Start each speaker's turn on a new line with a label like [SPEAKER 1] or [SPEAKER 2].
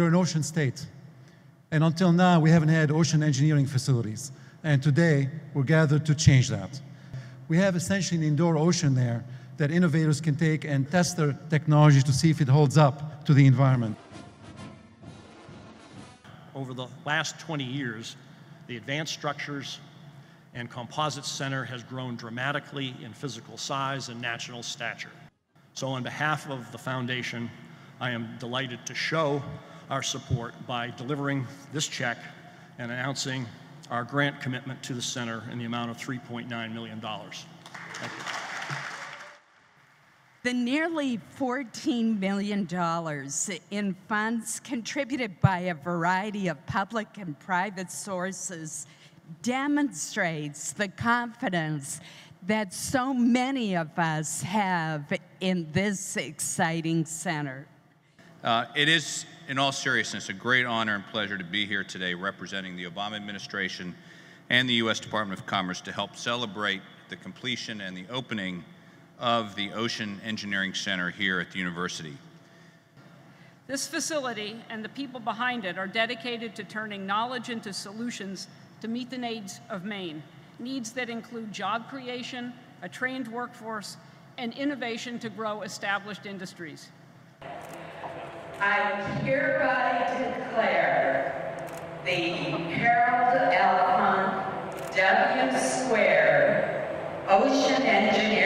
[SPEAKER 1] we're an ocean state. And until now, we haven't had ocean engineering facilities. And today, we're gathered to change that. We have essentially an indoor ocean there that innovators can take and test their technology to see if it holds up to the environment.
[SPEAKER 2] Over the last 20 years, the Advanced Structures and Composites Center has grown dramatically in physical size and national stature. So, on behalf of the Foundation, I am delighted to show our support by delivering this check and announcing our grant commitment to the center in the amount of $3.9 million. Thank you.
[SPEAKER 3] The nearly $14 million in funds contributed by a variety of public and private sources demonstrates the confidence that so many of us have in this exciting center.
[SPEAKER 4] Uh, it is, in all seriousness, a great honor and pleasure to be here today representing the Obama administration and the U.S. Department of Commerce to help celebrate the completion and the opening of the Ocean Engineering Center here at the university.
[SPEAKER 5] This facility and the people behind it are dedicated to turning knowledge into solutions to meet the needs of Maine, needs that include job creation, a trained workforce, and innovation to grow established industries.
[SPEAKER 6] I hereby declare the Harold Alfond W. Square Ocean Engineering